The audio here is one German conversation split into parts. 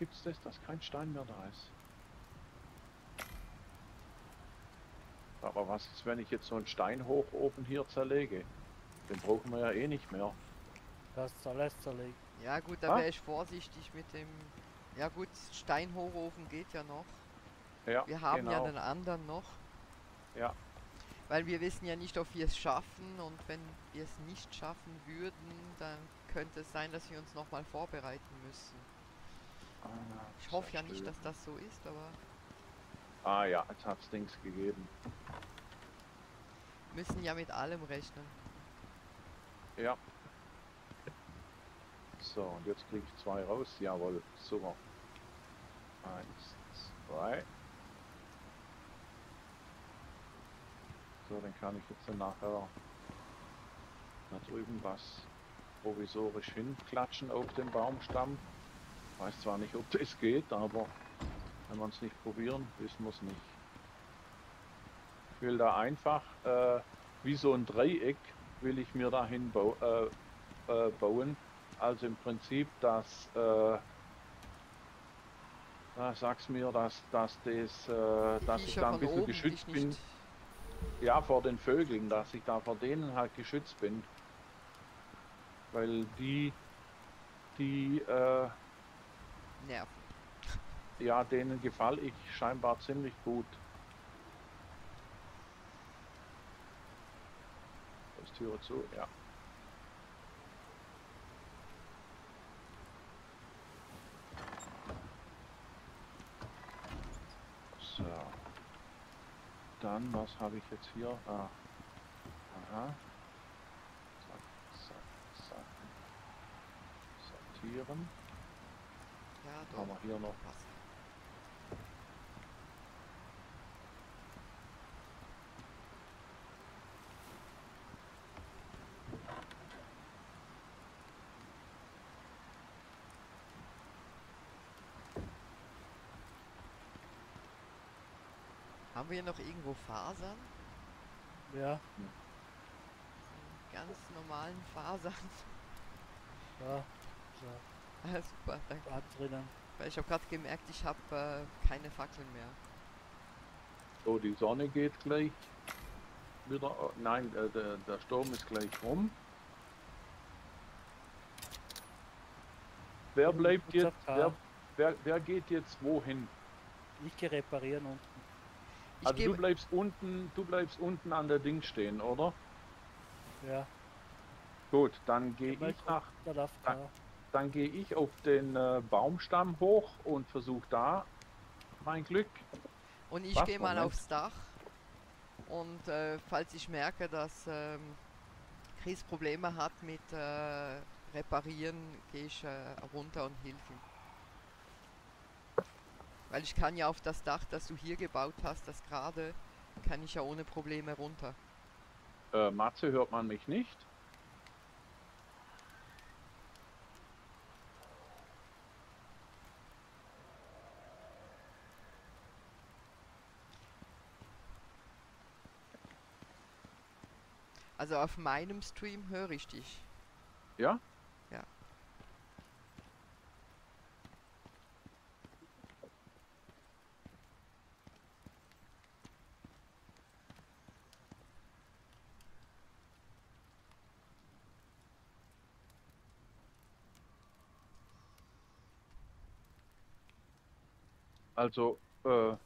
gibt's das, dass kein Stein mehr da ist? Aber was ist, wenn ich jetzt so einen Stein hoch oben hier zerlege? Den brauchen wir ja eh nicht mehr. Das alles zerlegt. Ja gut, da Ah. wäre ich vorsichtig mit dem... Ja gut, Steinhochofen geht ja noch. Ja, Wir haben genau. ja den anderen noch. Ja. Weil wir wissen ja nicht, ob wir es schaffen und wenn wir es nicht schaffen würden, dann könnte es sein, dass wir uns nochmal vorbereiten müssen. Ich hoffe ja nicht, dass das so ist, aber Ah ja, jetzt hat's Dings gegeben. müssen ja mit allem rechnen. Ja. So, und jetzt kriege ich zwei raus. Jawohl, super. Eins, zwei. So, dann kann ich jetzt dann nachher da drüben was provisorisch hinklatschen auf den Baumstamm. Weiß zwar nicht, ob das geht, aber wenn wir es nicht probieren, wissen wir es nicht. Ich will da einfach äh, wie so ein Dreieck will ich mir dahin bau äh, äh, bauen. Also im Prinzip, dass äh, na, sag's mir, dass, dass, das, äh, dass ich da ein bisschen oben geschützt bin. Ja, vor den Vögeln, dass ich da vor denen halt geschützt bin. Weil die, die, äh, nerven. ja, denen gefall ich scheinbar ziemlich gut. Ist Türe zu, ja. So. Dann, was habe ich jetzt hier? Ah. Aha. Zack, zack, zack. Sortieren. Ja, Haben doch. wir hier noch Passt. Haben wir noch irgendwo Fasern? Ja, Ganz normalen Fasern. da. Da, Ah, super, danke. da drinnen. Weil ich habe gerade gemerkt, ich habe äh, keine Fackeln mehr. So, die Sonne geht gleich wieder. Nein, äh, der, der Sturm ist gleich rum. Wer bleibt jetzt? Wer, wer, wer geht jetzt wohin? Ich gehe reparieren unten. Ich Also du bleibst unten, du bleibst unten an der Ding stehen, oder? Ja, Gut, dann gehe ich gucken, nach, da darf da. Dann gehe ich auf den äh, Baumstamm hoch und versuche da mein Glück. und ich gehe mal aufs Dach. Und äh, falls ich merke, dass ähm, Chris Probleme hat mit äh, Reparieren, gehe ich äh, runter und hilf ihm. Weil ich kann ja auf das Dach, das du hier gebaut hast, das gerade, kann ich ja ohne Probleme runter. Äh, Matze hört man mich nicht. Also auf meinem Stream höre ich dich. Ja? Ja. Also, äh,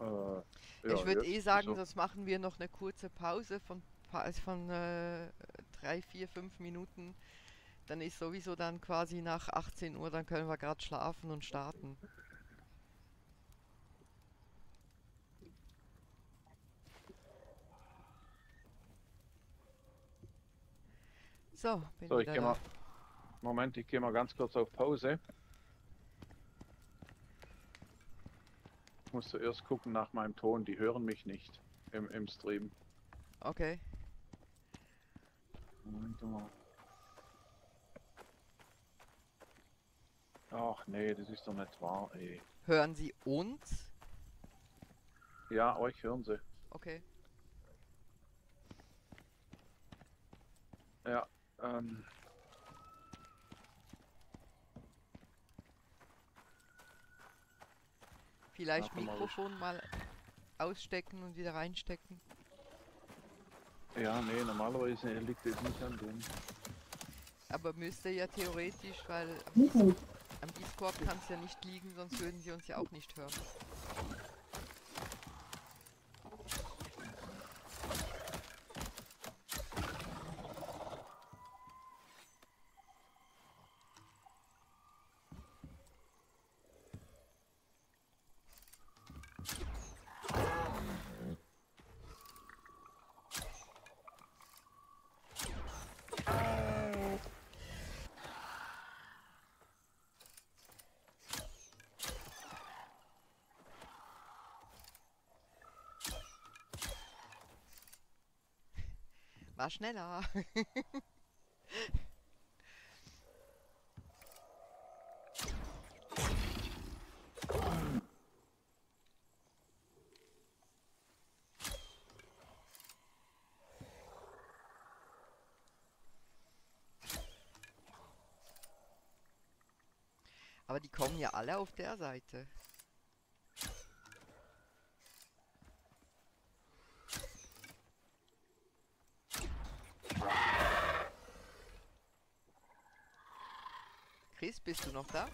äh, ja, ich würde eh sagen, so. sonst machen wir noch eine kurze Pause von, also von äh, drei, vier, fünf Minuten. Dann ist sowieso dann quasi nach 18 Uhr, dann können wir gerade schlafen und starten. So, bin So, ich gehe da. mal. Moment, ich gehe mal ganz kurz auf Pause. Muss zuerst gucken nach meinem Ton. Die hören mich nicht im, im Stream. Okay. Moment mal. Ach nee, das ist doch nicht wahr, ey. Hören Sie uns? Ja, euch hören sie. Okay. Ja, ähm. Vielleicht ich- Mikrofon mal ausstecken und wieder reinstecken. Ja, nee, normalerweise liegt es nicht an dem. Aber müsste ja theoretisch, weil am Discord kann es ja nicht liegen, sonst würden sie uns ja auch nicht hören. War schneller. Aber die kommen ja alle auf der Seite. Chris, bist du noch da?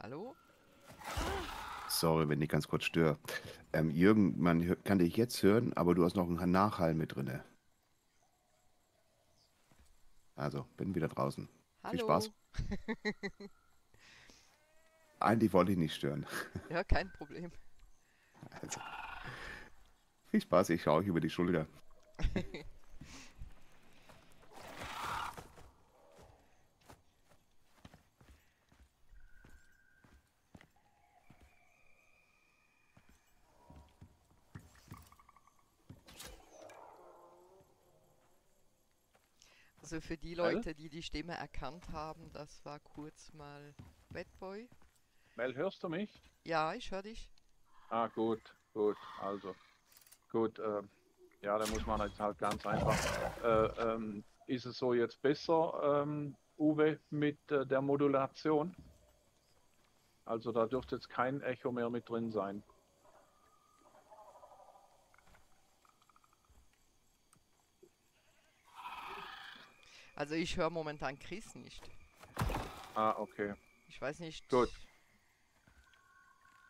Hallo? Sorry, wenn ich ganz kurz störe. Ähm, Jürgen, man kann dich jetzt hören, aber du hast noch einen Nachhall mit drinne. Also, bin wieder draußen. Hallo? Spaß. Eigentlich wollte ich nicht stören. Ja, kein Problem. Also, viel Spaß, ich schaue euch über die Schulter. Also für die? Leute, die die Stimme erkannt haben, das war kurz mal Bad Boy. Mel, hörst du mich? Ja, ich höre dich. Ah, gut, gut, also. Gut, äh, ja, da muss man jetzt halt ganz einfach. Äh, ähm, ist es so jetzt besser, ähm, Uwe, mit äh, der Modulation? Also da dürfte jetzt kein Echo mehr mit drin sein. Also ich höre momentan Chris nicht. Ah, okay. Ich weiß nicht. Gut.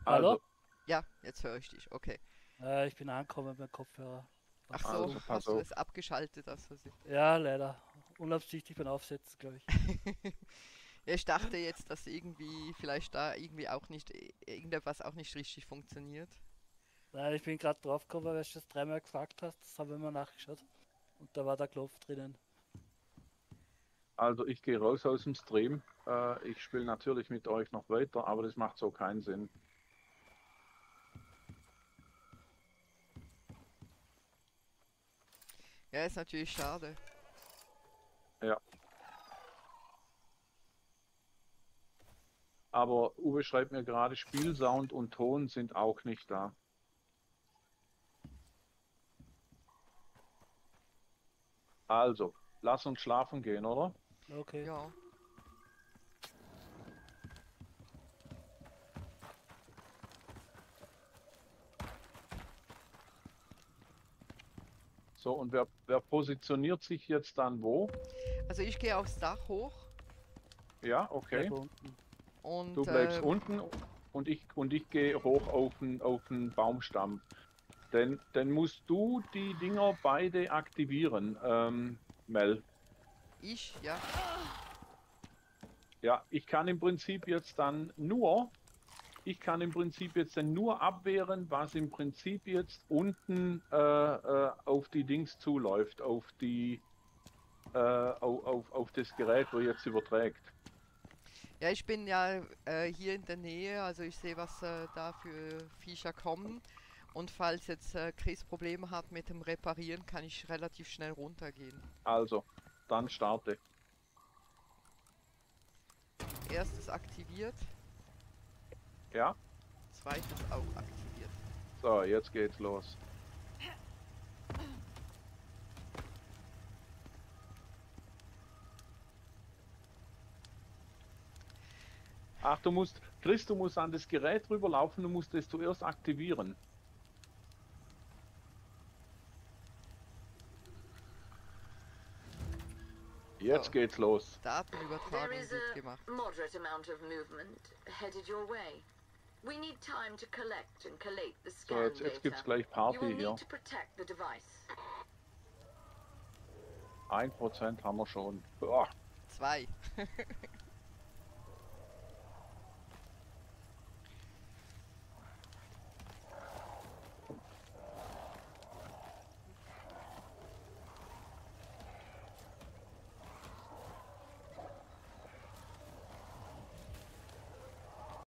Hallo? Also, Ja, jetzt höre ich dich. Okay. Äh, ich bin angekommen mit Kopfhörer. Ach so, Also, hast du es abgeschaltet aus Versehen? Ja, leider. Unabsichtlich beim Aufsetzen, glaube ich. Ja, ich dachte jetzt, dass irgendwie vielleicht da irgendwie auch nicht irgendetwas auch nicht richtig funktioniert. Nein, ich bin gerade draufgekommen, weil du das dreimal gefragt hast. Das haben wir mal nachgeschaut. Und da war der Klopf drinnen. also ich gehe raus aus dem Stream. Äh, ich spiele natürlich mit euch noch weiter, aber das macht so keinen Sinn. Ja, ist natürlich schade. Aber Uwe schreibt mir gerade, Spielsound und Ton sind auch nicht da. Also, lass uns schlafen gehen, oder? Okay. Ja. So, und wer, wer positioniert sich jetzt dann wo? Also ich gehe aufs Dach hoch Ja, okay. und Du bleibst äh, unten und ich, und ich gehe hoch auf den, auf den Baumstamm. Denn, dann musst du die Dinger beide aktivieren, ähm, Mel. ich, ja. Ja, ich kann im Prinzip jetzt dann nur, ich kann im Prinzip jetzt dann nur abwehren, was im Prinzip jetzt unten äh, äh, auf die Dings zuläuft, auf die, äh, auf, auf, auf das Gerät, wo jetzt überträgt. Ja, ich bin ja äh, hier in der Nähe, also ich sehe, was äh, da für Viecher kommen. Und falls jetzt äh, Chris Probleme hat mit dem Reparieren, kann ich relativ schnell runtergehen. Also, dann starte. Erstes aktiviert, Ja, zweites auch aktiviert. So, jetzt geht's los. Ach, du musst, Chris, du musst an das Gerät rüberlaufen, du musst es zuerst aktivieren. Jetzt So. geht's los. Datenübertragung wird gemacht. moderate amount of movement headed your way. We need time to collect and collate the So, jetzt, jetzt gibt's gleich You Party hier. need to protect the device. Ein Prozent haben wir schon. Boah, Zwei.